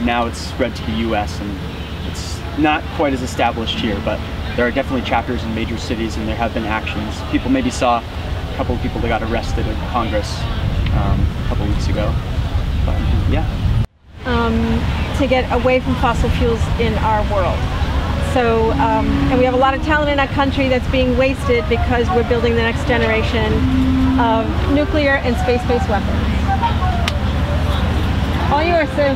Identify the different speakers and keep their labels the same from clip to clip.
Speaker 1: Now it's spread to the U.S. and it's not quite as established here, but there are definitely chapters in major cities and there have been actions. People maybe saw a couple of people that got arrested in Congress um, a couple weeks ago. But yeah.
Speaker 2: Um, to get away from fossil fuels in our world. So, um, and we have a lot of talent in our country that's being wasted because we're building the next generation of nuclear and space-based weapons. All yours, Sue.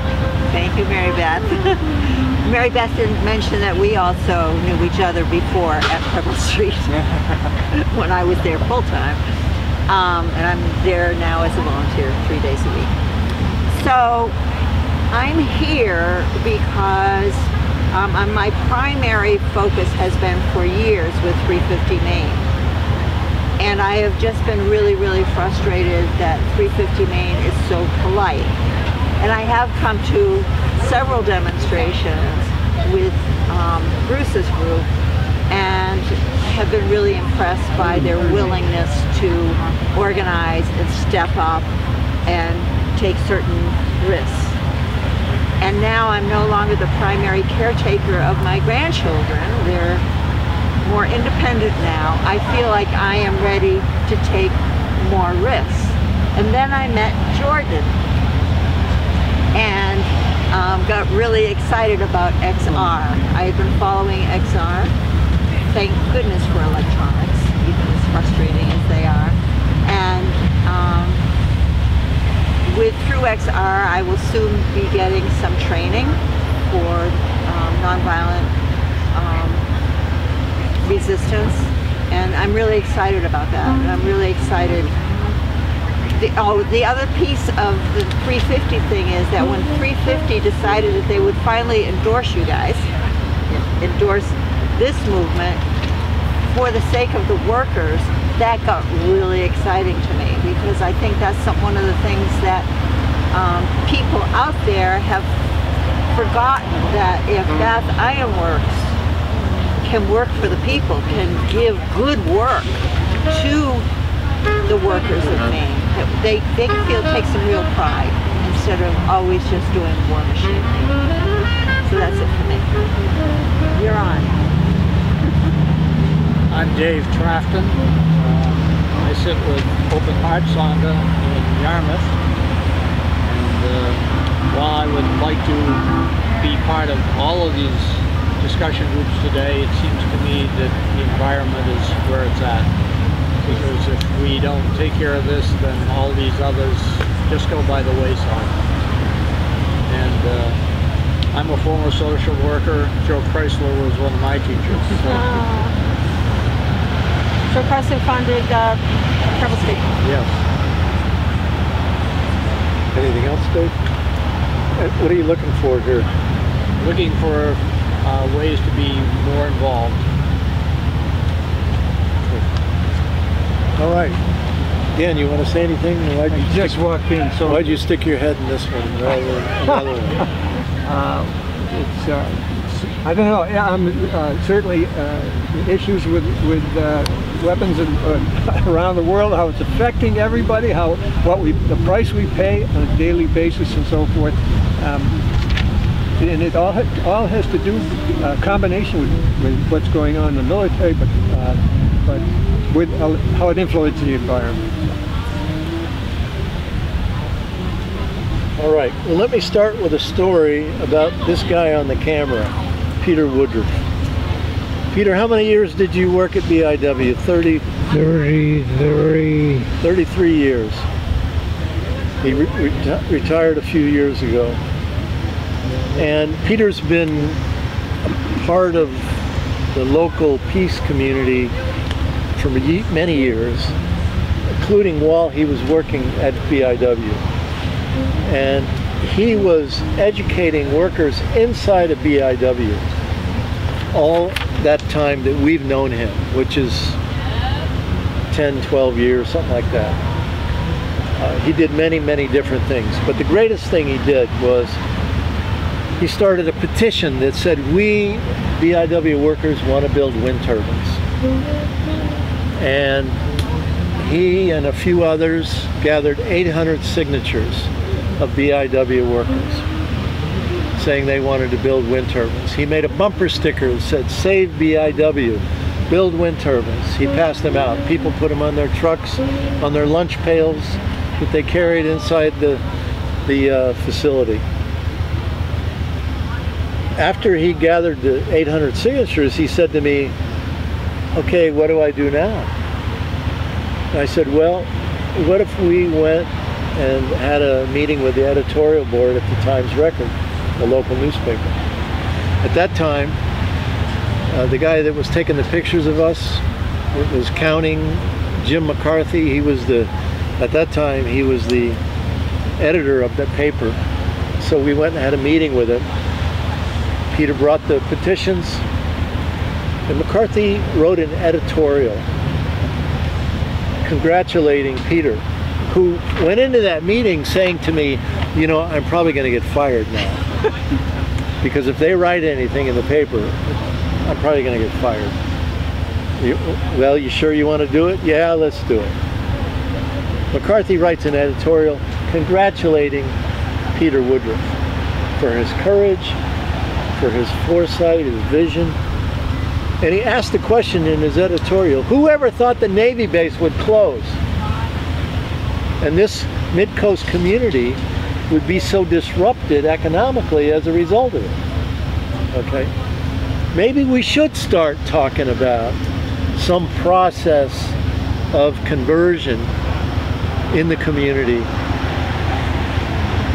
Speaker 3: Thank you, Mary Beth. Mary Beth didn't mention that we also knew each other before at Preble Street when I was there full time. Um, and I'm there now as a volunteer three days a week. So I'm here because um, my primary focus has been for years with 350 Maine. And I have just been really, really frustrated that 350 Maine is so polite. And I have come to several demonstrations with um, Bruce's group and have been really impressed by their willingness to organize and step up and take certain risks. And now I'm no longer the primary caretaker of my grandchildren. They're more independent now. I feel like I am ready to take more risks. And then I met Jordan and um, got really excited about XR. I've been following XR. Thank goodness for electronics, even as frustrating as they are. And um, with through XR, I will soon be getting some training for um, nonviolent um, resistance, and I'm really excited about that. And I'm really excited the, oh, the other piece of the 350 thing is that when 350 decided that they would finally endorse you guys, endorse this movement for the sake of the workers, that got really exciting to me because I think that's some, one of the things that um, people out there have forgotten that if Bath Iron Works can work for the people, can give good work to the workers of Maine. They, they feel take some real pride instead of always just doing war machine. So that's it for me. You're on.
Speaker 4: I'm Dave Trafton. Uh, I sit with Open Heart Sangha in Yarmouth. And uh, while I would like to be part of all of these discussion groups today, it seems to me that the environment is where it's at because if we don't take care of this, then all these others just go by the wayside. And uh, I'm a former social worker. Joe Kreisler was one of my teachers. So.
Speaker 2: Uh, Joe Kreisler founded uh, Preble Street.
Speaker 4: Yes.
Speaker 5: Anything else, Dave? Uh, What are you looking for here?
Speaker 4: Looking for uh, ways to be more involved.
Speaker 5: All right. Dan, you want to say anything? Why'd you
Speaker 6: just
Speaker 5: stick,
Speaker 6: walked in, so
Speaker 5: Why'd you stick your head in this one rather than another one?
Speaker 6: uh, it's, uh, I don't know. Yeah, I'm uh, certainly uh, issues with with uh, weapons uh, around the world, how it's affecting everybody, how what we the price we pay on a daily basis, and so forth. Um, and it all all has to do uh, combination with, with what's going on in the military, but uh, but with uh, how it influences the environment.
Speaker 5: All right. Well, let me start with a story about this guy on the camera, Peter Woodruff. Peter, how many years did you work at BIW? 30,
Speaker 6: 33.
Speaker 5: 33 years. He re- reti- retired a few years ago. And Peter's been a part of the local peace community for many years, including while he was working at BIW. And he was educating workers inside of BIW all that time that we've known him, which is 10, 12 years, something like that. Uh, he did many, many different things. But the greatest thing he did was he started a petition that said, we BIW workers want to build wind turbines. And he and a few others gathered 800 signatures of BIW workers saying they wanted to build wind turbines. He made a bumper sticker that said, Save BIW, build wind turbines. He passed them out. People put them on their trucks, on their lunch pails that they carried inside the, the uh, facility. After he gathered the 800 signatures, he said to me, okay, what do I do now? And I said, well, what if we went and had a meeting with the editorial board at the Times Record, the local newspaper. At that time, uh, the guy that was taking the pictures of us was counting Jim McCarthy. He was the, at that time, he was the editor of that paper. So we went and had a meeting with him. Peter brought the petitions, and McCarthy wrote an editorial congratulating Peter, who went into that meeting saying to me, you know, I'm probably going to get fired now. because if they write anything in the paper, I'm probably going to get fired. You, well, you sure you want to do it? Yeah, let's do it. McCarthy writes an editorial congratulating Peter Woodruff for his courage, for his foresight, his vision, and he asked the question in his editorial, whoever thought the Navy base would close? And this mid-coast community would be so disrupted economically as a result of it. Okay? Maybe we should start talking about some process of conversion in the community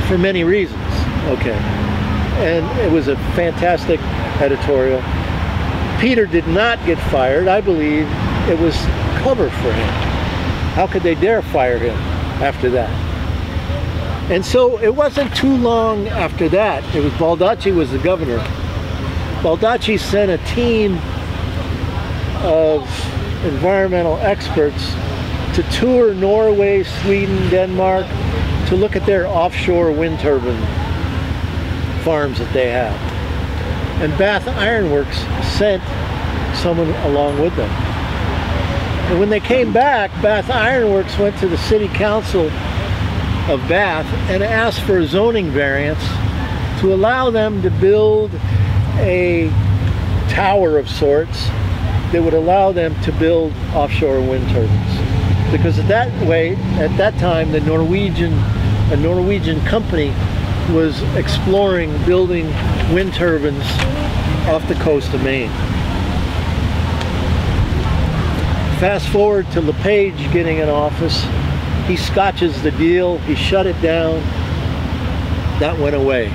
Speaker 5: for many reasons. Okay. And it was a fantastic editorial. Peter did not get fired. I believe it was cover for him. How could they dare fire him after that? And so it wasn't too long after that. It was Baldacci was the governor. Baldacci sent a team of environmental experts to tour Norway, Sweden, Denmark to look at their offshore wind turbine farms that they have. And Bath Ironworks sent someone along with them. And when they came back, Bath Ironworks went to the city council of Bath and asked for a zoning variance to allow them to build a tower of sorts that would allow them to build offshore wind turbines. Because at that way, at that time, the Norwegian, a Norwegian company was exploring building wind turbines off the coast of Maine. Fast forward to LePage getting in office. He scotches the deal. He shut it down. That went away.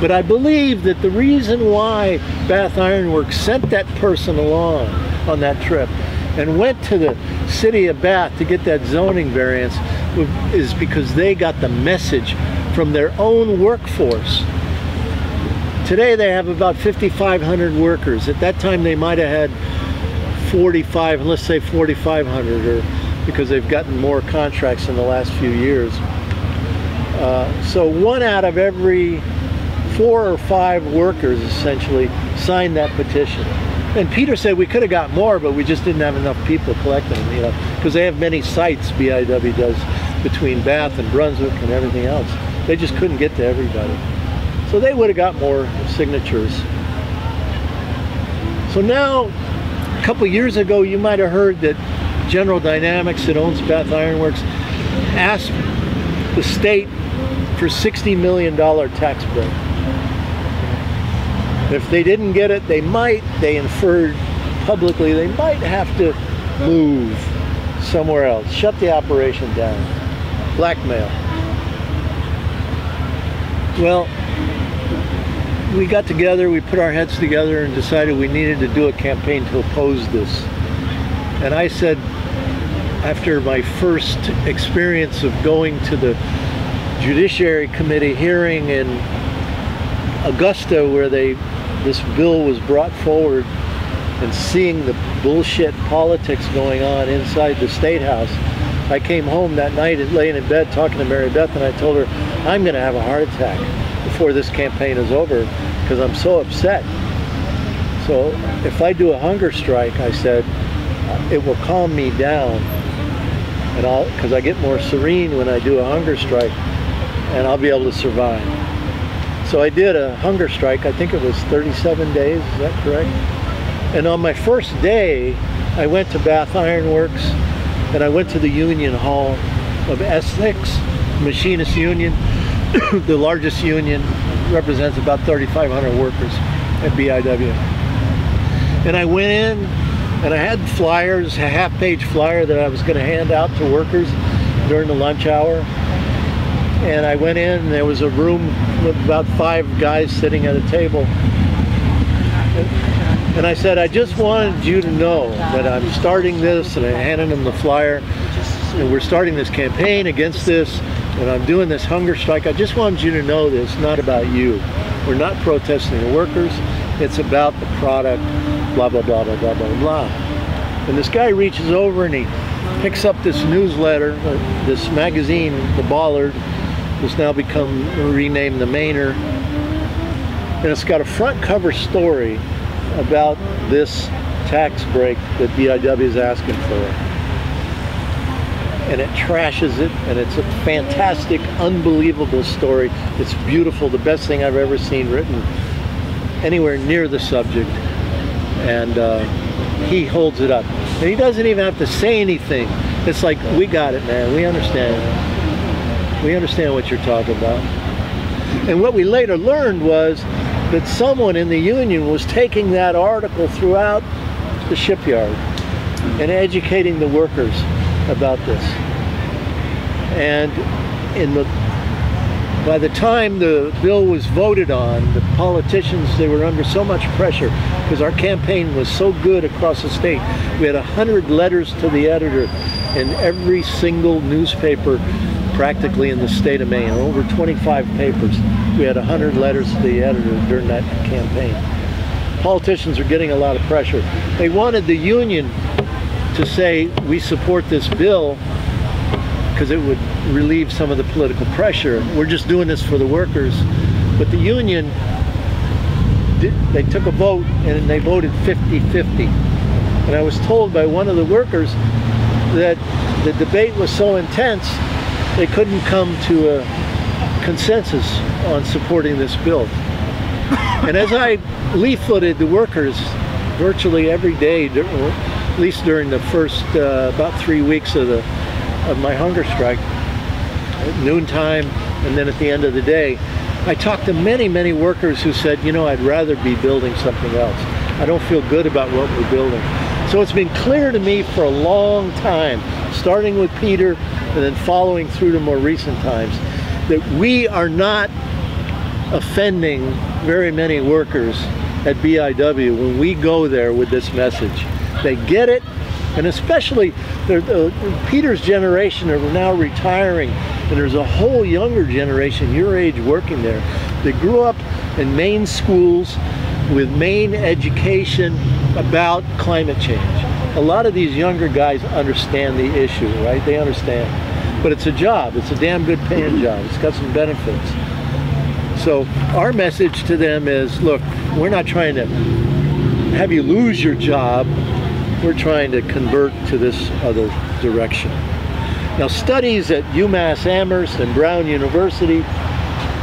Speaker 5: But I believe that the reason why Bath Ironworks sent that person along on that trip and went to the city of Bath to get that zoning variance is because they got the message from their own workforce. Today they have about 5,500 workers. At that time they might have had 45, let's say 4,500 or because they've gotten more contracts in the last few years. Uh, so one out of every four or five workers essentially signed that petition. And Peter said we could have got more, but we just didn't have enough people collecting them, you know, because they have many sites BIW does between Bath and Brunswick and everything else. They just couldn't get to everybody. So they would have got more signatures. So now, a couple years ago, you might have heard that General Dynamics that owns Bath Ironworks asked the state for $60 million tax break. If they didn't get it, they might, they inferred publicly, they might have to move somewhere else, shut the operation down, blackmail. Well, we got together, we put our heads together and decided we needed to do a campaign to oppose this. And I said, after my first experience of going to the Judiciary Committee hearing in Augusta where they this bill was brought forward and seeing the bullshit politics going on inside the State House, I came home that night laying in bed talking to Mary Beth and I told her, I'm going to have a heart attack before this campaign is over because I'm so upset. So if I do a hunger strike, I said, it will calm me down and I'll, because I get more serene when I do a hunger strike and I'll be able to survive. So I did a hunger strike. I think it was 37 days. Is that correct? And on my first day, I went to Bath Iron Works and I went to the Union Hall of S6 Machinist Union, the largest union, represents about 3,500 workers at BIW. And I went in and I had flyers, a half page flyer that I was going to hand out to workers during the lunch hour. And I went in and there was a room with about five guys sitting at a table. And I said, I just wanted you to know that I'm starting this, and I handed them the flyer, and we're starting this campaign against this, and I'm doing this hunger strike. I just wanted you to know this, not about you. We're not protesting the workers. It's about the product, blah, blah, blah, blah, blah, blah, blah. And this guy reaches over and he picks up this newsletter, uh, this magazine, The Bollard, has now become renamed The Mainer. And it's got a front cover story about this tax break that BIW is asking for and it trashes it and it's a fantastic unbelievable story. It's beautiful the best thing i've ever seen written anywhere near the subject and uh, he holds it up. And he doesn't even have to say anything. It's like we got it man. We understand. We understand what you're talking about. And what we later learned was that someone in the union was taking that article throughout the shipyard and educating the workers about this. And in the by the time the bill was voted on, the politicians, they were under so much pressure because our campaign was so good across the state. We had 100 letters to the editor in every single newspaper practically in the state of Maine, over 25 papers. We had 100 letters to the editor during that campaign. Politicians are getting a lot of pressure. They wanted the union to say we support this bill because it would relieve some of the political pressure. We're just doing this for the workers. But the union, did, they took a vote and they voted 50-50. And I was told by one of the workers that the debate was so intense they couldn't come to a consensus on supporting this bill. And as I leafleted the workers virtually every day, at least during the first uh, about three weeks of the of my hunger strike, at noontime, and then at the end of the day, I talked to many, many workers who said, you know, I'd rather be building something else. I don't feel good about what we're building. So it's been clear to me for a long time, starting with Peter and then following through to more recent times, that we are not offending very many workers at BIW when we go there with this message. They get it, and especially uh, Peter's generation are now retiring, and there's a whole younger generation, your age, working there. They grew up in Maine schools with Maine education about climate change. A lot of these younger guys understand the issue, right? They understand. But it's a job. It's a damn good paying job. It's got some benefits. So our message to them is, look, we're not trying to have you lose your job we're trying to convert to this other direction. Now studies at UMass Amherst and Brown University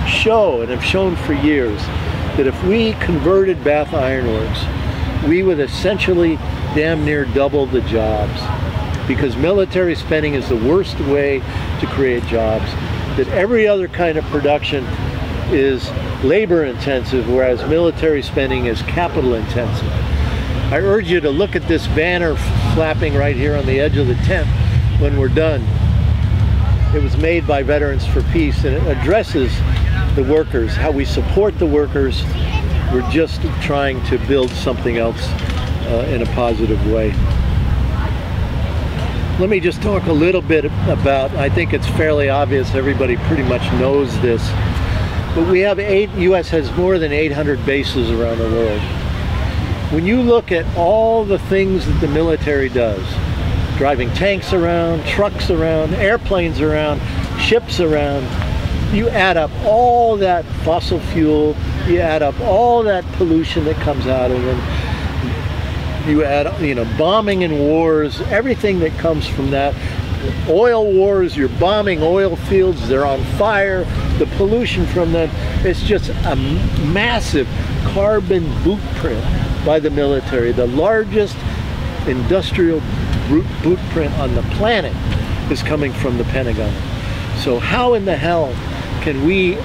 Speaker 5: show and have shown for years that if we converted Bath Iron Works, we would essentially damn near double the jobs because military spending is the worst way to create jobs. That every other kind of production is labor intensive, whereas military spending is capital intensive. I urge you to look at this banner flapping right here on the edge of the tent when we're done. It was made by Veterans for Peace and it addresses the workers, how we support the workers. We're just trying to build something else uh, in a positive way. Let me just talk a little bit about, I think it's fairly obvious, everybody pretty much knows this, but we have eight, U.S. has more than 800 bases around the world when you look at all the things that the military does, driving tanks around, trucks around, airplanes around, ships around, you add up all that fossil fuel, you add up all that pollution that comes out of them, you add, you know, bombing and wars, everything that comes from that. Oil wars, you're bombing oil fields, they're on fire, the pollution from them, it's just a massive carbon boot print by the military, the largest industrial boot print on the planet is coming from the Pentagon. So how in the hell can we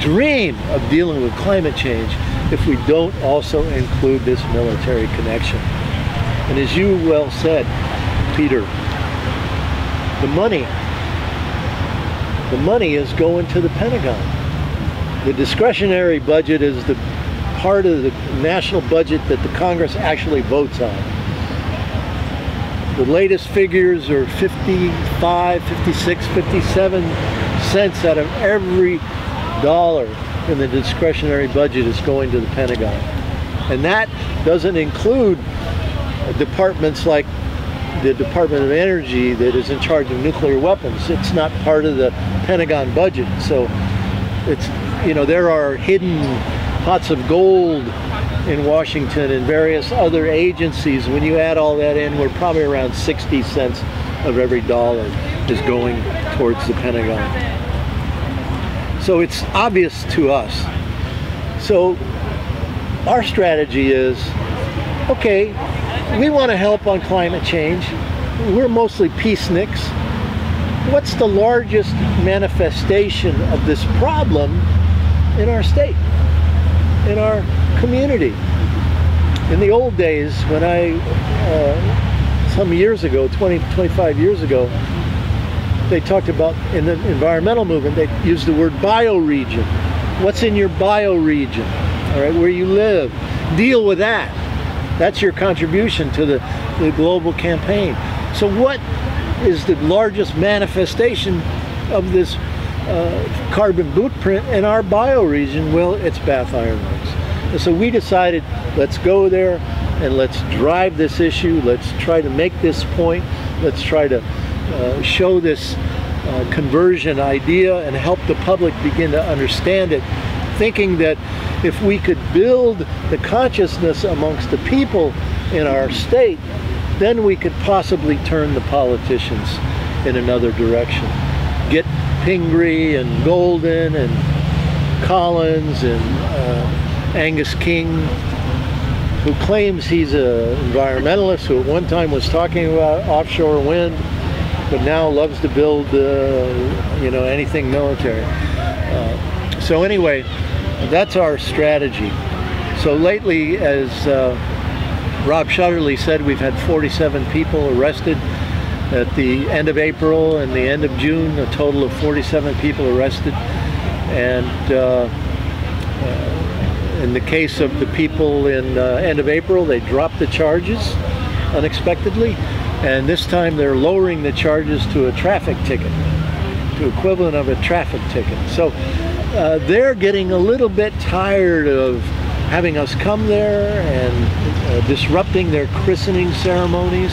Speaker 5: dream of dealing with climate change if we don't also include this military connection? And as you well said, Peter, the money, the money is going to the Pentagon. The discretionary budget is the part of the national budget that the Congress actually votes on. The latest figures are 55, 56, 57 cents out of every dollar in the discretionary budget is going to the Pentagon. And that doesn't include departments like the Department of Energy that is in charge of nuclear weapons. It's not part of the Pentagon budget. So it's, you know, there are hidden pots of gold in Washington and various other agencies. When you add all that in, we're probably around 60 cents of every dollar is going towards the Pentagon. So it's obvious to us. So our strategy is, okay, we want to help on climate change. We're mostly peaceniks. What's the largest manifestation of this problem in our state, in our community? In the old days, when I, uh, some years ago, 20, 25 years ago, they talked about, in the environmental movement, they used the word bioregion. What's in your bioregion? All right, where you live. Deal with that. That's your contribution to the, the global campaign. So what is the largest manifestation of this uh, carbon bootprint in our bioregion? Well, it's Bath Iron Works. And so we decided, let's go there and let's drive this issue. Let's try to make this point. Let's try to uh, show this uh, conversion idea and help the public begin to understand it thinking that if we could build the consciousness amongst the people in our state, then we could possibly turn the politicians in another direction. Get Pingree and Golden and Collins and uh, Angus King, who claims he's an environmentalist, who at one time was talking about offshore wind, but now loves to build, uh, you know, anything military. Uh, so anyway, that's our strategy. So lately, as uh, Rob Shetterly said, we've had 47 people arrested at the end of April and the end of June, a total of 47 people arrested. And uh, uh, in the case of the people in uh, end of April, they dropped the charges unexpectedly. And this time they're lowering the charges to a traffic ticket, to equivalent of a traffic ticket. So uh, they're getting a little bit tired of having us come there and uh, disrupting their christening ceremonies.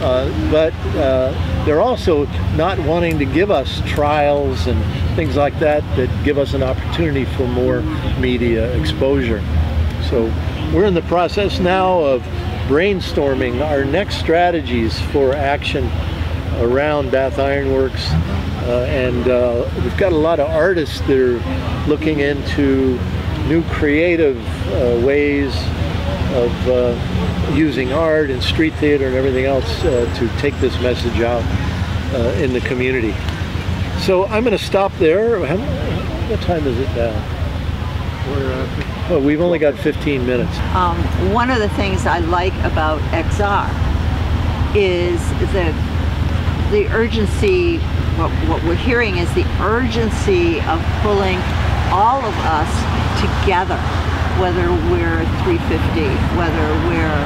Speaker 5: Uh, but uh, they're also not wanting to give us trials and things like that that give us an opportunity for more media exposure. So we're in the process now of brainstorming our next strategies for action around Bath Iron Works uh, and uh, we've got a lot of artists that are looking into new creative uh, ways of uh, using art and street theater and everything else uh, to take this message out uh, in the community. So I'm going to stop there. How, what time is it now? Well, we've only got 15 minutes.
Speaker 3: Um, one of the things I like about XR is the the urgency what, what we're hearing is the urgency of pulling all of us together, whether we're 350, whether we're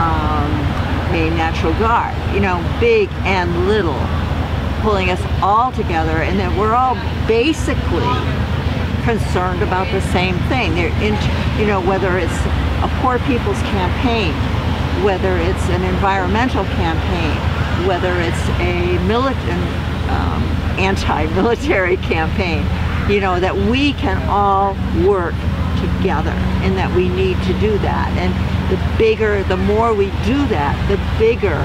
Speaker 3: um, a Natural Guard, you know, big and little, pulling us all together, and that we're all basically concerned about the same thing. They're in, you know, whether it's a poor people's campaign, whether it's an environmental campaign, whether it's a militant um, anti-military campaign, you know, that we can all work together and that we need to do that. And the bigger, the more we do that, the bigger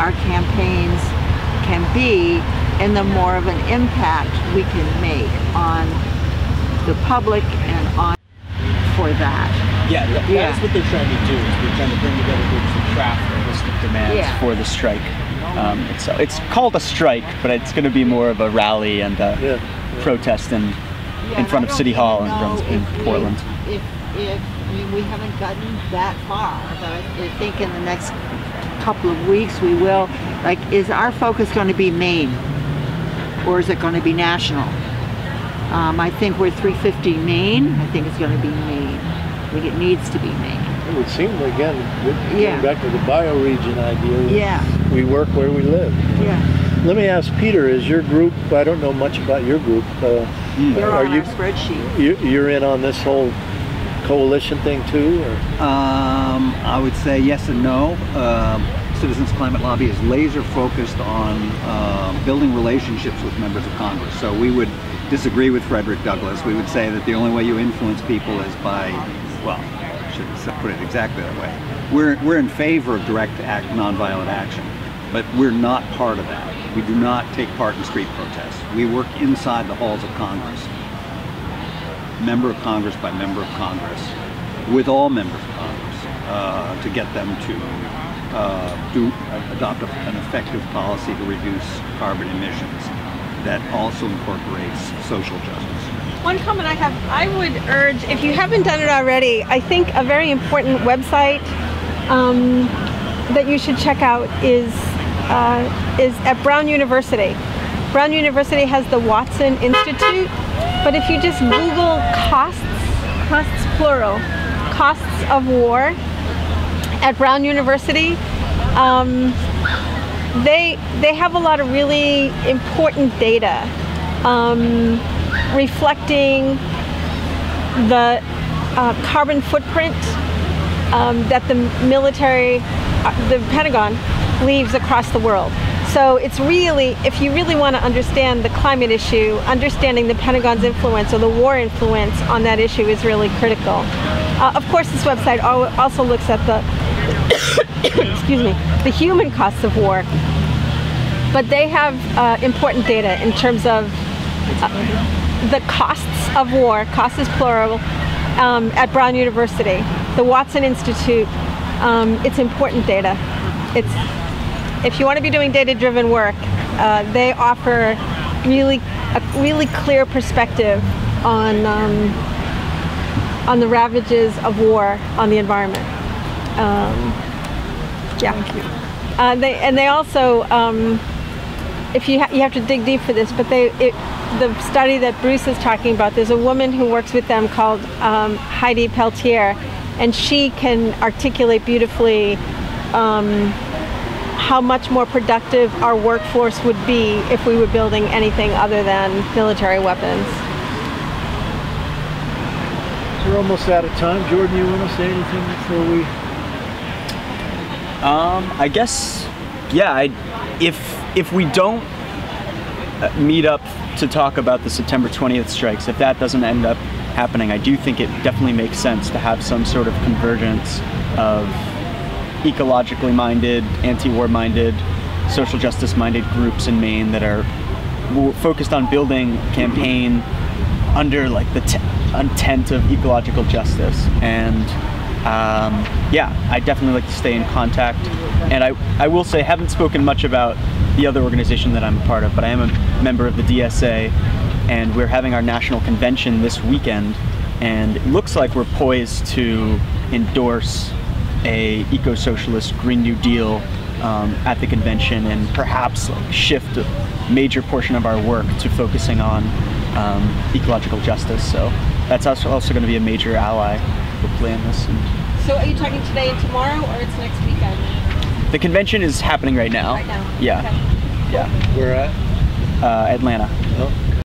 Speaker 3: our campaigns can be and the more of an impact we can make on the public and on for that.
Speaker 1: Yeah, that,
Speaker 3: Yeah.
Speaker 1: that's what they're trying to do. Is they're trying to bring together groups to craft a list of demands
Speaker 3: Yeah.
Speaker 1: for the strike. Um, it's, it's called a strike, but it's going to be more of a rally and a
Speaker 5: Yeah.
Speaker 1: protest in,
Speaker 3: Yeah,
Speaker 1: in front of City
Speaker 3: don't
Speaker 1: Hall in,
Speaker 3: even know
Speaker 1: Bruns- in
Speaker 3: if-
Speaker 1: Portland.
Speaker 3: If, if, I mean, we haven't gotten that far, but I I think in the next couple of weeks we will. Like, is our focus going to be Maine? Or is it going to be national? Um, I think we're 350 Maine. I think it's going to be Maine. I think it needs to be Maine.
Speaker 5: It would seem, again, getting
Speaker 3: Yeah.
Speaker 5: back to the bioregion idea.
Speaker 3: Yeah.
Speaker 5: We work where we live.
Speaker 3: Yeah.
Speaker 5: Let me ask Peter, is your group, I don't know much about your group, uh,
Speaker 3: They're
Speaker 5: are
Speaker 3: on
Speaker 5: you,
Speaker 3: our spreadsheet.
Speaker 5: you, you're in on this whole coalition thing too, or?
Speaker 7: Um, I would say yes and no. Um, Citizens Climate Lobby is laser focused on um building relationships with members of Congress. So we would disagree with Frederick Douglass. We would say that the only way you influence people is by, well, I shouldn't put it exactly that way. We're, we're in favor of direct act, nonviolent action, but we're not part of that. We do not take part in street protests. We work inside the halls of Congress member of Congress by member of Congress, with all members of Congress, uh, to get them to uh, do adopt a, an effective policy to reduce carbon emissions that also incorporates social justice.
Speaker 2: One comment I have, I would urge, if you haven't done it already, I think a very important website um, that you should check out is uh, is at Brown University. Brown University has the Watson Institute, but if you just Google costs, costs plural, costs of war at Brown University, um, they they have a lot of really important data um, reflecting the uh, carbon footprint um, that the military, uh, the Pentagon, leaves across the world. So it's really, if you really want to understand the climate issue, understanding the Pentagon's influence or the war influence on that issue is really critical. Uh, of course, this website also looks at the, excuse me, the human costs of war, but they have uh, important data in terms of uh, the costs of war, costs is plural, um, at Brown University, the Watson Institute. Um, it's important data. It's if you want to be doing data-driven work, uh, they offer really a really clear perspective on um, on the ravages of war on the environment. Um, yeah. Uh, they and they also, um, if you ha- you have to dig deep for this, but they it, the study that Bruce is talking about. There's a woman who works with them called um, Heidi Peltier, and she can articulate beautifully um, how much more productive our workforce would be if we were building anything other than military weapons.
Speaker 5: So we're almost out of time. Jordan, you want to say anything before we?
Speaker 1: Um, I guess, yeah. I, if if we don't uh, meet up to talk about the September 20th strikes, if that doesn't end up happening, I do think it definitely makes sense to have some sort of convergence of ecologically minded, anti-war minded, social justice minded groups in Maine that are focused on building campaign under like the intent of ecological justice. And um, yeah i definitely like to stay in contact. And I, I will say haven't spoken much about the other organization that i'm a part of but i am a member of the dsa and we're having our national convention this weekend and it looks like we're poised to endorse a eco-socialist green new deal um, at the convention and perhaps like, shift a major portion of our work to focusing on um, ecological justice so that's also, also going to be a major ally hopefully in this and
Speaker 2: So, are you talking today and tomorrow, or it's next weekend?
Speaker 1: the convention is happening right now
Speaker 2: Right now.
Speaker 1: yeah
Speaker 2: Okay.
Speaker 1: yeah
Speaker 5: We're at.
Speaker 1: uh, atlanta
Speaker 5: Oh.